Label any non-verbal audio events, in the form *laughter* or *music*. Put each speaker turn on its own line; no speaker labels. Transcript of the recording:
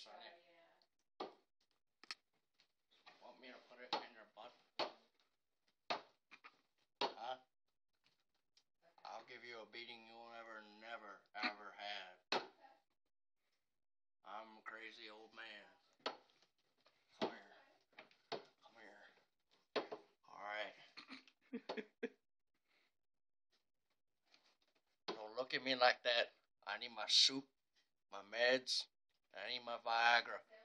Sonny. Oh, Want me to put it in your butt? Huh? I'll give you a beating you'll ever, never, ever had. I'm a crazy old man. Come here. Come here. Alright. *laughs* Don't look at me like that. I need my soup, my meds, I need my Viagra.